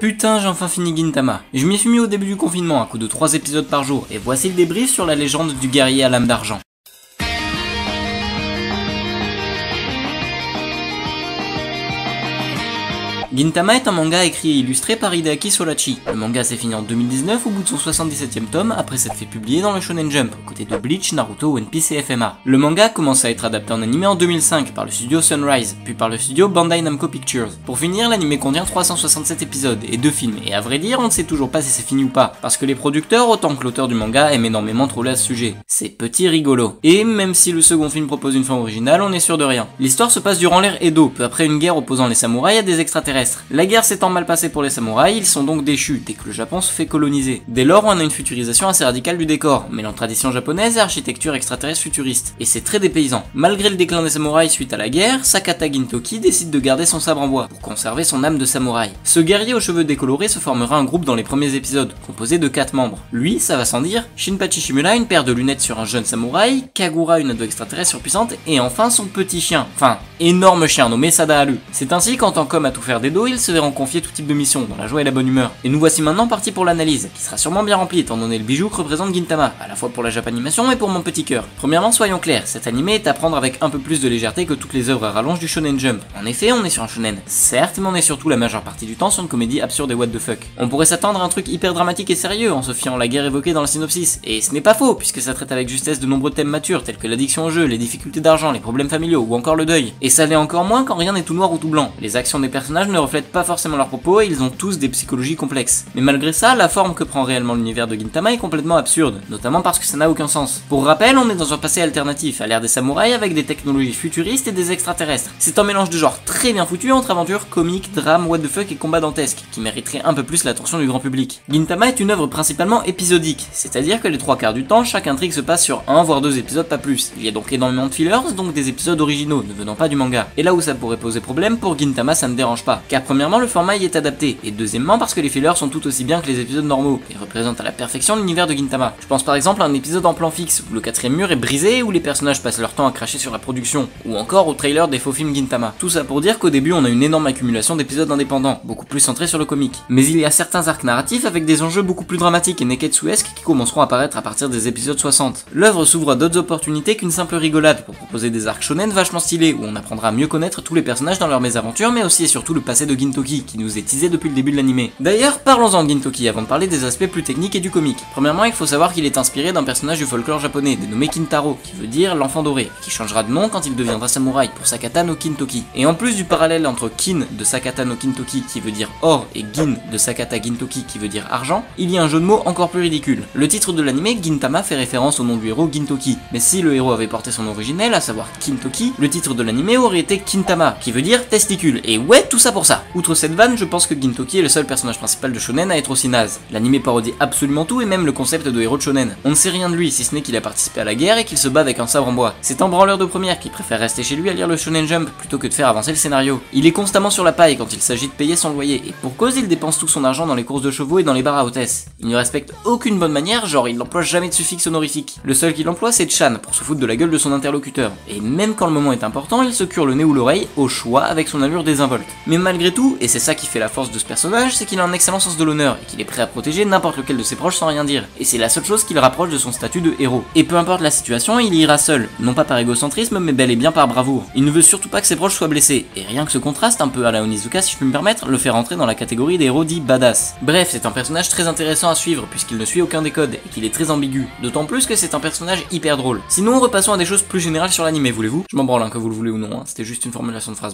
Putain, j'ai enfin fini Gintama. Je m'y suis mis au début du confinement à coup de 3 épisodes par jour, et voici le débrief sur la légende du guerrier à l'âme d'argent. Gintama est un manga écrit et illustré par Hideaki Solachi. Le manga s'est fini en 2019 au bout de son 77e tome après s'être fait publier dans le Shonen Jump, aux côtés de Bleach, Naruto, One Piece et FMA. Le manga commence à être adapté en animé en 2005 par le studio Sunrise, puis par le studio Bandai Namco Pictures. Pour finir, l'animé contient 367 épisodes et deux films, et à vrai dire, on ne sait toujours pas si c'est fini ou pas, parce que les producteurs, autant que l'auteur du manga, aiment énormément troller à ce sujet. C'est petit rigolo. Et même si le second film propose une fin originale, on est sûr de rien. L'histoire se passe durant l'ère Edo, peu après une guerre opposant les samouraïs à des extraterrestres. La guerre s'étant mal passée pour les samouraïs, ils sont donc déchus dès que le Japon se fait coloniser. Dès lors, on a une futurisation assez radicale du décor, mêlant tradition japonaise et architecture extraterrestre futuriste. Et c'est très dépaysant. Malgré le déclin des samouraïs suite à la guerre, Sakata Gintoki décide de garder son sabre en bois, pour conserver son âme de samouraï. Ce guerrier aux cheveux décolorés se formera un groupe dans les premiers épisodes, composé de 4 membres. Lui, ça va sans dire, Shinpachi Shimura, une paire de lunettes sur un jeune samouraï, Kagura, une ado extraterrestre surpuissante, et enfin son petit chien, enfin, énorme chien nommé Sadaharu. C'est ainsi qu'en tant qu'homme à tout faire des dos, il se verront confier tout type de mission, dans la joie et la bonne humeur. Et nous voici maintenant partis pour l'analyse, qui sera sûrement bien remplie étant donné le bijou que représente Gintama, à la fois pour la Japanimation et pour mon petit cœur. Premièrement, soyons clairs, cet animé est à prendre avec un peu plus de légèreté que toutes les œuvres à rallonge du Shonen Jump. En effet, on est sur un shonen, certes, mais on est surtout la majeure partie du temps sur une comédie absurde et what the fuck. On pourrait s'attendre à un truc hyper dramatique et sérieux en se fiant à la guerre évoquée dans le synopsis, et ce n'est pas faux, puisque ça traite avec justesse de nombreux thèmes matures tels que l'addiction au jeu, les difficultés d'argent, les problèmes familiaux ou encore le deuil. Et ça l'est encore moins quand rien n'est tout noir ou tout blanc. Les actions des personnages ne reflètent pas forcément leurs propos et ils ont tous des psychologies complexes. Mais malgré ça, la forme que prend réellement l'univers de Gintama est complètement absurde, notamment parce que ça n'a aucun sens. Pour rappel, on est dans un passé alternatif, à l'ère des samouraïs avec des technologies futuristes et des extraterrestres. C'est un mélange de genres très bien foutu entre aventure, comique, drame, what the fuck et combat dantesque, qui mériterait un peu plus l'attention du grand public. Gintama est une œuvre principalement épisodique, c'est-à-dire que les trois quarts du temps, chaque intrigue se passe sur un voire deux épisodes pas plus. Il y a donc énormément de fillers, donc des épisodes originaux, ne venant pas du manga. Et là où ça pourrait poser problème, pour Gintama ça ne dérange pas, car premièrement le format y est adapté, et deuxièmement parce que les fillers sont tout aussi bien que les épisodes normaux, et représentent à la perfection l'univers de Gintama. Je pense par exemple à un épisode en plan fixe, où le quatrième mur est brisé, où les personnages passent leur temps à cracher sur la production, ou encore au trailer des faux films Gintama. Tout ça pour dire qu'au début on a une énorme accumulation d'épisodes indépendants, beaucoup plus centrés sur le comique. Mais il y a certains arcs narratifs avec des enjeux beaucoup plus dramatiques et neketsuesques qui commenceront à apparaître à partir des épisodes 60. L'œuvre s'ouvre à d'autres opportunités qu'une simple rigolade pour proposer des arcs shonen vachement stylés où on apprendra à mieux connaître tous les personnages dans leurs mésaventures mais aussi et surtout le passé de Gintoki qui nous est teasé depuis le début de l'animé. D'ailleurs, parlons-en de Gintoki avant de parler des aspects plus techniques et du comique. Premièrement, il faut savoir qu'il est inspiré d'un personnage du folklore japonais dénommé Kintaro, qui veut dire l'enfant doré, qui changera de nom quand il deviendra samouraï pour Sakata no Kintoki. Et en plus du parallèle entre Kin de Sakata no Kintoki qui veut dire or et Gin de Sakata Gintoki qui veut dire argent, il y a un jeu de mots encore plus ridicule. Le titre de l'animé, Gintama, fait référence au nom du héros Gintoki, mais si le héros avait porté son originel, à savoir Kintoki, le titre de l'animé aurait été Kintama, qui veut dire testicule. Et ouais, tout ça pour ça. Outre cette vanne, je pense que Gintoki est le seul personnage principal de shonen à être aussi naze. L'animé parodie absolument tout et même le concept de héros de shonen. On ne sait rien de lui, si ce n'est qu'il a participé à la guerre et qu'il se bat avec un sabre en bois. C'est un branleur de première qui préfère rester chez lui à lire le shonen jump plutôt que de faire avancer le scénario. Il est constamment sur la paille quand il s'agit de payer son loyer, et pour cause il dépense tout son argent dans les courses de chevaux et dans les bars à hôtesse. Il ne respecte aucune bonne manière, genre il n'emploie jamais de suffixe honorifique. Le seul qu'il emploie c'est Chan pour se foutre de la gueule de son interlocuteur. Et même quand le moment est important, il se cure le nez ou l'oreille au choix avec son allure désinvolte. Mais malgré tout, et c'est ça qui fait la force de ce personnage, c'est qu'il a un excellent sens de l'honneur et qu'il est prêt à protéger n'importe lequel de ses proches sans rien dire. Et c'est la seule chose qui le rapproche de son statut de héros. Et peu importe la situation, il ira seul, non pas par égocentrisme, mais bel et bien par bravoure. Il ne veut surtout pas que ses proches soient blessés, et rien que ce contraste, un peu à la Onizuka si je peux me permettre, le fait rentrer dans la catégorie des héros dits badass. Bref, c'est un personnage très intéressant à suivre puisqu'il ne suit aucun des codes et qu'il est très ambigu, d'autant plus que c'est un personnage hyper drôle. Sinon, repassons à des choses plus générales sur l'animé, voulez-vous? Je m'en branle hein, que vous le voulez ou non, hein. c'était juste une formulation de phrase.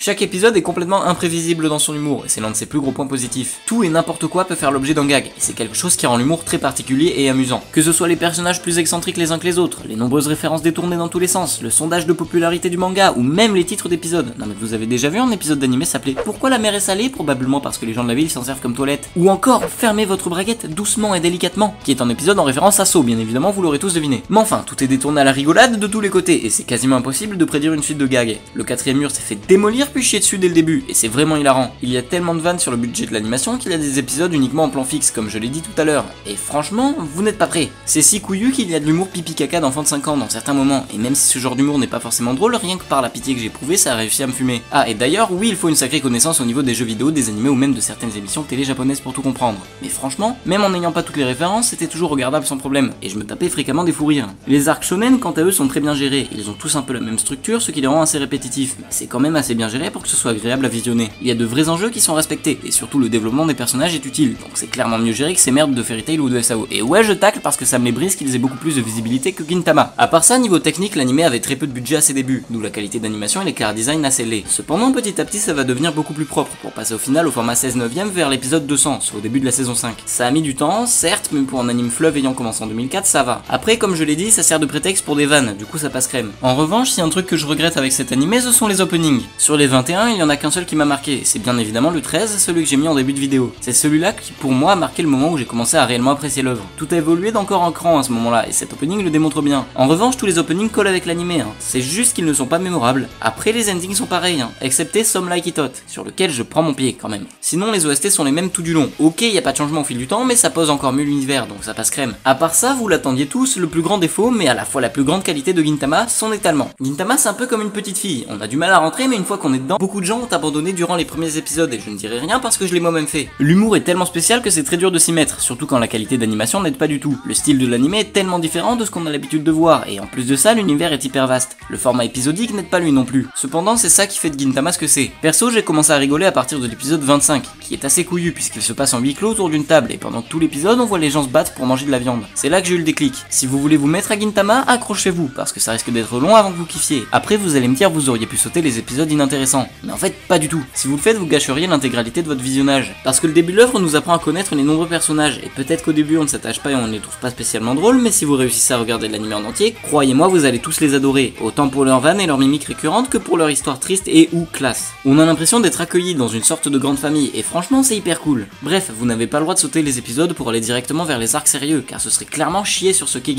Chaque épisode est complètement imprévisible dans son humour, et c'est l'un de ses plus gros points positifs. Tout et n'importe quoi peut faire l'objet d'un gag, et c'est quelque chose qui rend l'humour très particulier et amusant. Que ce soit les personnages plus excentriques les uns que les autres, les nombreuses références détournées dans tous les sens, le sondage de popularité du manga, ou même les titres d'épisodes. Non mais vous avez déjà vu un épisode d'animé s'appeler Pourquoi la mer est salée? Probablement parce que les gens de la ville s'en servent comme toilette. Ou encore Fermez votre braguette doucement et délicatement, qui est un épisode en référence à Saw, bien évidemment, vous l'aurez tous deviné. Mais enfin, tout est détourné à la rigolade de tous les côtés, et c'est quasiment impossible de prédire une suite de gags. Le quatrième mur s'est fait démolir puis chier dessus dès le début, et c'est vraiment hilarant. Il y a tellement de vannes sur le budget de l'animation qu'il y a des épisodes uniquement en plan fixe, comme je l'ai dit tout à l'heure. Et franchement, vous n'êtes pas prêts. C'est si couillu qu'il y a de l'humour pipi caca d'enfant de 5 ans dans certains moments, et même si ce genre d'humour n'est pas forcément drôle, rien que par la pitié que j'ai prouvé, ça a réussi à me fumer. Ah, et d'ailleurs, oui, il faut une sacrée connaissance au niveau des jeux vidéo, des animés ou même de certaines émissions télé japonaises pour tout comprendre. Mais franchement, même en n'ayant pas toutes les références, c'était toujours regardable sans problème, et je me tapais fréquemment des fous rires. Les arcs shonen, quant à eux, sont très bien gérés. Ils ont tous un peu la même structure, ce qui les rend assez répétitifs, mais c'est quand même assez bien géré pour que ce soit agréable à visionner. Il y a de vrais enjeux qui sont respectés, et surtout le développement des personnages est utile, donc c'est clairement mieux géré que ces merdes de Fairy Tail ou de SAO. Et ouais, je tacle parce que ça me les brise qu'ils aient beaucoup plus de visibilité que Gintama. À part ça, niveau technique, l'animé avait très peu de budget à ses débuts, d'où la qualité d'animation et les car design assez laids. Cependant, petit à petit, ça va devenir beaucoup plus propre, pour passer au final au format 16 9 vers l'épisode 200, soit au début de la saison 5. Ça a mis du temps, certes, mais pour un anime fleuve ayant commencé en 2004, ça va. Après, comme je l'ai dit, ça sert de prétexte pour des vannes, du coup ça passe crème. En revanche, si un truc que je regrette avec cet animé, ce sont les openings. Sur les 21, il y en a qu'un seul qui m'a marqué, c'est bien évidemment le 13, celui que j'ai mis en début de vidéo. C'est celui-là qui pour moi a marqué le moment où j'ai commencé à réellement apprécier l'œuvre. Tout a évolué d'encore un cran à ce moment-là, et cet opening le démontre bien. En revanche, tous les openings collent avec l'animé, hein. c'est juste qu'ils ne sont pas mémorables. Après, les endings sont pareils, hein. excepté Some Like It Hot, sur lequel je prends mon pied quand même. Sinon, les OST sont les mêmes tout du long. Ok, y a pas de changement au fil du temps, mais ça pose encore mieux l'univers, donc ça passe crème. À part ça, vous l'attendiez tous, le plus grand défaut, mais à la fois la plus grande qualité de Gintama, son étalement. Gintama, c'est un peu comme une petite fille. On a du mal à rentrer, mais une fois qu'on est dedans, beaucoup de gens ont abandonné durant les premiers épisodes, et je ne dirai rien parce que je l'ai moi-même fait. L'humour est tellement spécial que c'est très dur de s'y mettre, surtout quand la qualité d'animation n'aide pas du tout. Le style de l'animé est tellement différent de ce qu'on a l'habitude de voir, et en plus de ça, l'univers est hyper vaste. Le format épisodique n'aide pas lui non plus. Cependant, c'est ça qui fait de Gintama ce que c'est. Perso, j'ai commencé à rigoler à partir de l'épisode 25, qui est assez couillu puisqu'il se passe en huis clos autour d'une table, et pendant tout l'épisode, on voit les gens se battre pour manger de la viande. C'est là que j'ai eu le déclic. Si vous voulez vous mettre à Gintama, accrochez-vous, parce que ça risque d'être long avant que vous kiffiez. Après, vous allez me dire, vous auriez pu sauter les épisodes inintéressants. Mais en fait, pas du tout. Si vous le faites, vous gâcheriez l'intégralité de votre visionnage. Parce que le début de l'œuvre nous apprend à connaître les nombreux personnages, et peut-être qu'au début on ne s'attache pas et on ne les trouve pas spécialement drôles, mais si vous réussissez à regarder l'anime en entier, croyez-moi, vous allez tous les adorer, autant pour leur vanne et leur mimiques récurrentes que pour leur histoire triste et ou classe. On a l'impression d'être accueilli dans une sorte de grande famille, et franchement c'est hyper cool. Bref, vous n'avez pas le droit de sauter les épisodes pour aller directement vers les arcs sérieux, car ce serait clairement chier sur ce qu'est.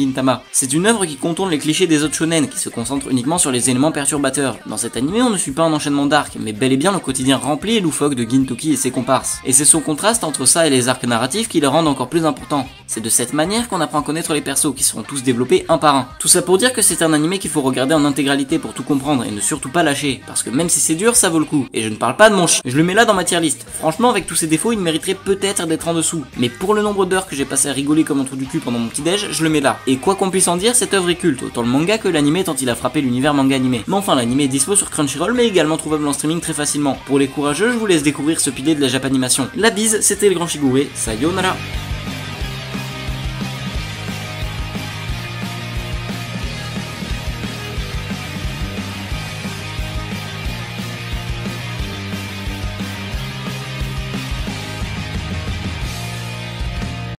C'est une œuvre qui contourne les clichés des autres shonen, qui se concentre uniquement sur les éléments perturbateurs. Dans cet animé, on ne suit pas un enchaînement d'arcs, mais bel et bien le rempli et loufoque de Gintoki et ses comparses. Et c'est son contraste entre ça et les arcs narratifs qui le rendent encore plus important. C'est de cette manière qu'on apprend à connaître les persos, qui seront tous développés un par un. Tout ça pour dire que c'est un animé qu'il faut regarder en intégralité pour tout comprendre et ne surtout pas lâcher, parce que même si c'est dur, ça vaut le coup. Et je ne parle pas de mon chien, je le mets là dans ma tier list. Franchement, avec tous ses défauts, il mériterait peut-être d'être en dessous. Mais pour le nombre d'heures que j'ai passé à rigoler comme un trou du cul pendant mon petit déj, je le mets là. Et quoi qu'on puisse en dire, cette œuvre est culte, autant le manga que l'animé tant il a frappé l'univers manga animé. Mais enfin, l'animé est dispo sur Crunchyroll, mais également trouvable en streaming très facilement. Pour les courageux, je vous laisse découvrir ce pilier de la Japanimation. La bise, c'était le grand Shigure, sayonara